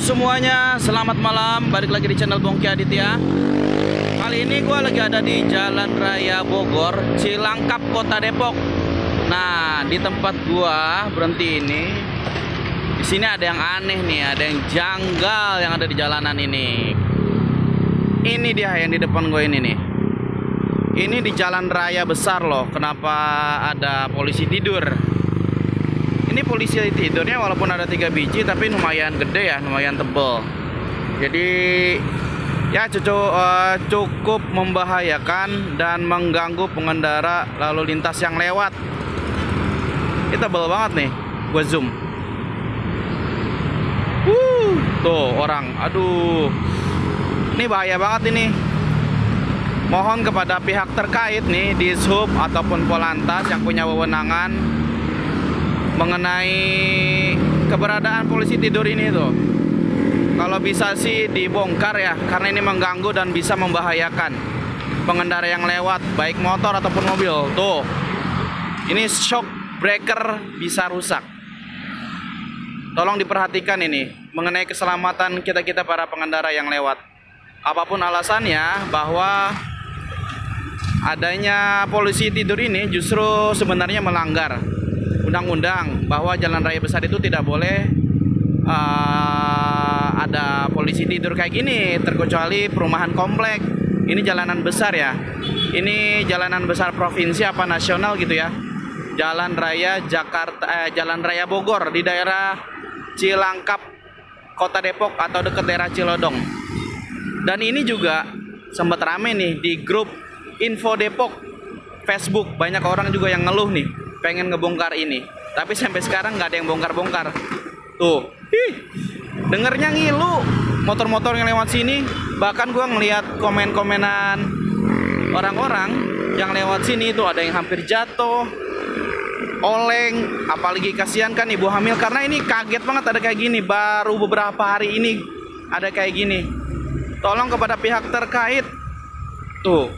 semuanya, selamat malam. Balik lagi di channel Bongki Aditya. Kali ini gue lagi ada di Jalan Raya Bogor, Cilangkap, Kota Depok. Nah, di tempat gua berhenti ini, di sini ada yang aneh nih, ada yang janggal yang ada di jalanan ini. Ini dia yang di depan gue ini nih. Ini di jalan raya besar loh. Kenapa ada polisi tidur? Ini polisi tidurnya walaupun ada tiga biji tapi lumayan gede ya, lumayan tebel. Jadi ya cucu- eh, cukup membahayakan dan mengganggu pengendara lalu lintas yang lewat. Ini tebel banget nih, gue zoom. Wuh, tuh orang, aduh, ini bahaya banget ini. Mohon kepada pihak terkait nih di sub ataupun polantas yang punya wewenangan mengenai keberadaan polisi tidur ini tuh. Kalau bisa sih dibongkar ya, karena ini mengganggu dan bisa membahayakan pengendara yang lewat, baik motor ataupun mobil. Tuh, ini shock breaker bisa rusak. Tolong diperhatikan ini mengenai keselamatan kita-kita para pengendara yang lewat. Apa pun alasannya, bahwa adanya polisi tidur ini justru sebenarnya melanggar undang-undang bahwa jalan raya besar itu tidak boleh uh, ada polisi tidur kayak gini terkecuali perumahan komplek. Ini jalanan besar ya. Ini jalanan besar provinsi apa nasional gitu ya. Jalan raya Jakarta eh, jalan raya Bogor di daerah Cilangkap kota Depok atau dekat daerah Cilodong. Dan ini juga sempat rame nih di grup info Depok Facebook. Banyak orang juga yang ngeluh nih pengen ngebongkar ini. Tapi sampai sekarang nggak ada yang bongkar-bongkar. Tuh. Ih dengernya ngilu. Motor-motor yang lewat sini. Bahkan gua ngelihat komen-komenan orang-orang yang lewat sini itu ada yang hampir jatuh oleng. Apalagi kasihan kan ibu hamil karena ini kaget banget ada kayak gini. Baru beberapa hari ini ada kayak gini. Tolong kepada pihak terkait. Tuh.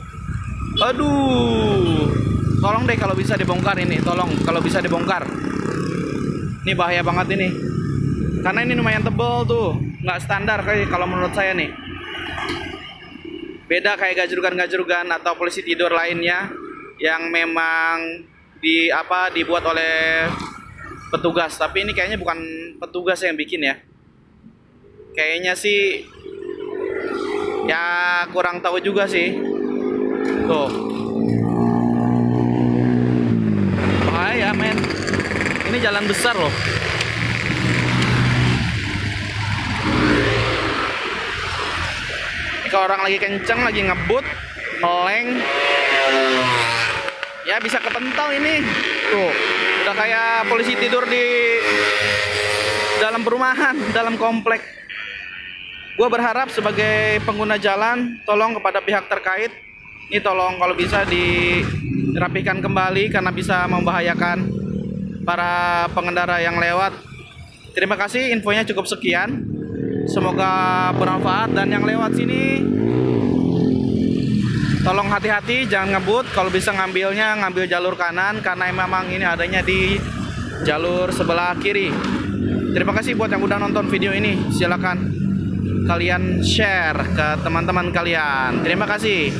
Aduh tolong deh kalau bisa dibongkar ini tolong. Kalau bisa dibongkar. Ini bahaya banget ini. Karena ini lumayan tebel tuh. Nggak standar kayak kalau menurut saya nih. Beda kayak gajrugan-gajrugan atau polisi tidur lainnya yang memang di apa dibuat oleh petugas. Tapi ini kayaknya bukan petugas yang bikin ya. Kayaknya sih ya kurang tahu juga sih. Tuh bahaya men ini jalan besar loh. Ini kalau orang lagi kenceng lagi ngebut meleng. Ya bisa kepental ini. Tuh udah kayak polisi tidur di dalam perumahan dalam komplek. Gue berharap sebagai pengguna jalan tolong kepada pihak terkait. Ini tolong kalau bisa dirapikan kembali karena bisa membahayakan para pengendara yang lewat terima kasih infonya cukup sekian. Semoga bermanfaat. Dan yang lewat sini tolong hati-hati jangan ngebut. Kalau bisa ngambilnya ngambil jalur kanan karena memang ini adanya di jalur sebelah kiri. Terima kasih buat yang udah nonton video ini. Silakan kalian share ke teman-teman kalian. Terima kasih